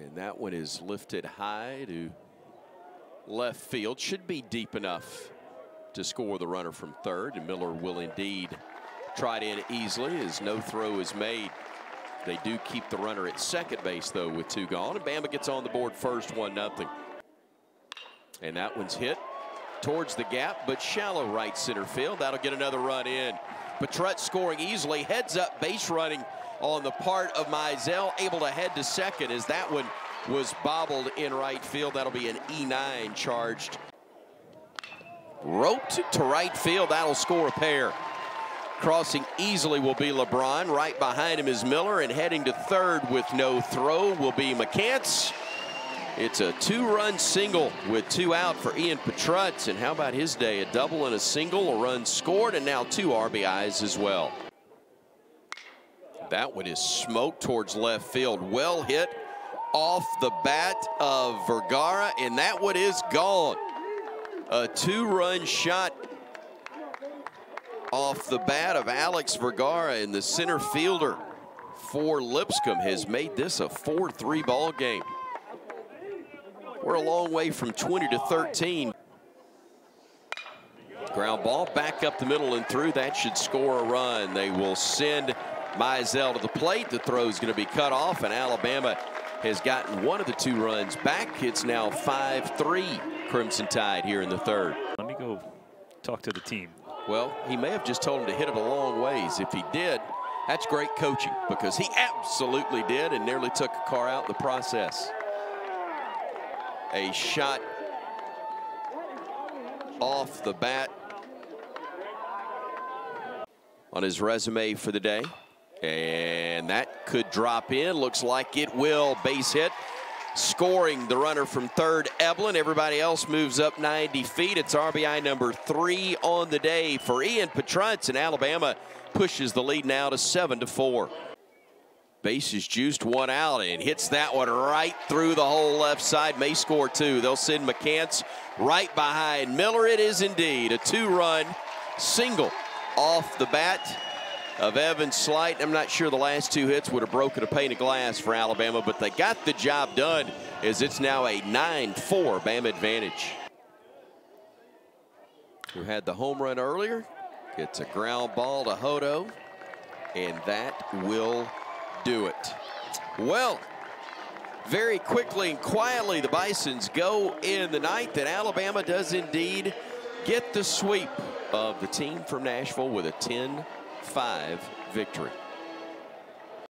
And that one is lifted high to left field. Should be deep enough to score the runner from third. And Miller will indeed try it in easily as no throw is made. They do keep the runner at second base, though, with two gone. And Bama gets on the board first, 1 nothing. And that one's hit towards the gap, but shallow right center field. That'll get another run in. Petrutz scoring easily, heads up base running on the part of Mizell, able to head to second as that one was bobbled in right field. That'll be an E9 charged. Roped to right field, that'll score a pair. Crossing easily will be LeBron. Right behind him is Miller, and heading to third with no throw will be McCants. It's a two-run single with two out for Ian Petrutz. And how about his day? A double and a single, a run scored, and now two RBIs as well. That one is smoked towards left field. Well hit off the bat of Vergara, and that one is gone. A two-run shot off the bat of Alex Vergara, and the center fielder for Lipscomb has made this a 4-3 ball game. We're a long way from 20 to 13. Ground ball back up the middle and through. That should score a run. They will send Mizell to the plate. The throw is going to be cut off, and Alabama has gotten one of the two runs back. It's now 5-3 Crimson Tide here in the third. Let me go talk to the team. Well, he may have just told him to hit it a long ways. If he did, that's great coaching because he absolutely did and nearly took a car out in the process. A shot off the bat on his resume for the day. And that could drop in. Looks like it will. Base hit. Scoring the runner from third, Eblin. Everybody else moves up 90 feet. It's RBI number three on the day for Ian Petrutz, and Alabama pushes the lead now to 7 to 4. Base is juiced one out and hits that one right through the whole left side. May score two. They'll send McCants right behind Miller. It is indeed a two-run single off the bat of Evan Sleight. I'm not sure the last two hits would have broken a pane of glass for Alabama, but they got the job done as it's now a 9-4 Bama advantage. Who had the home run earlier. Gets a ground ball to Hodo, and that will do it. Well, very quickly and quietly, the Bisons go in the ninth, and Alabama does indeed get the sweep of the team from Nashville with a 10 5 victory.